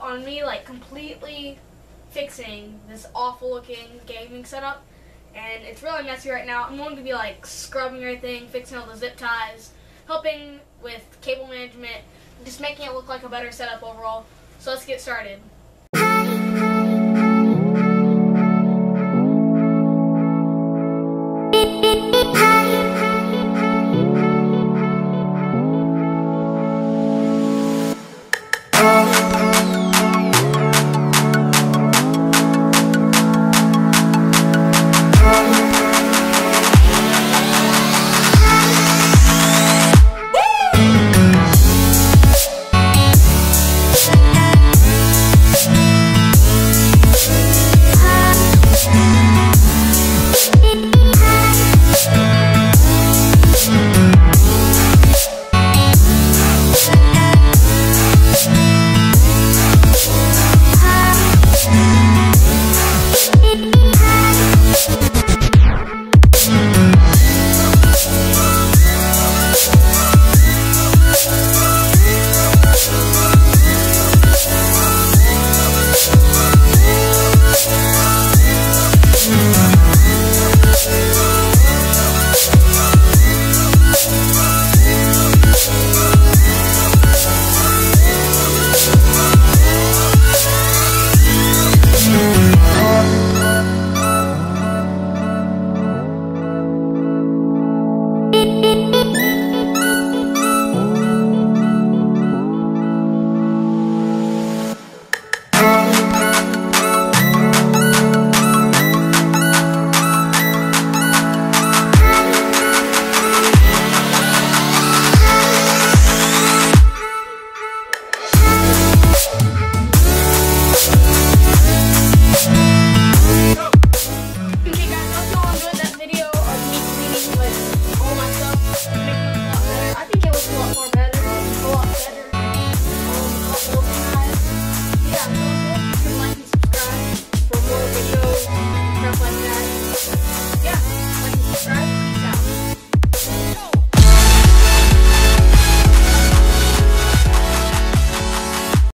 on me like completely fixing this awful looking gaming setup and it's really messy right now. I'm going to be like scrubbing everything, fixing all the zip ties, helping with cable management, just making it look like a better setup overall. So let's get started.